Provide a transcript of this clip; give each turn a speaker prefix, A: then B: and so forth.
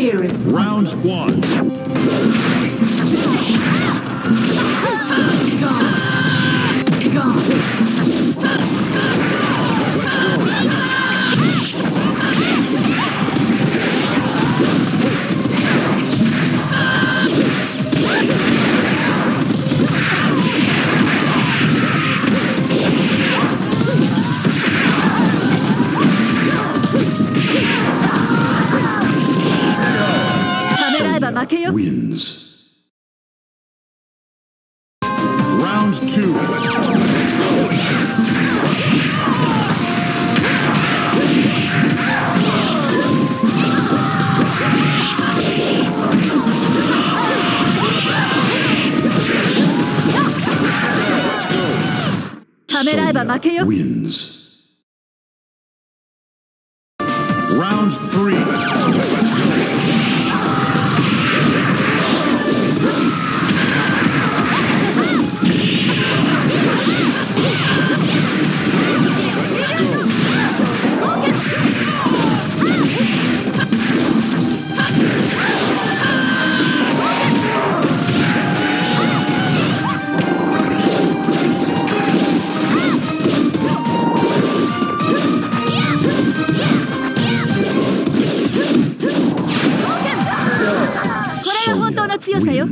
A: Fear is Round one.
B: wins.
C: Round two.
A: Sonya
B: wins.
C: Round three.
A: が本当の強さよ。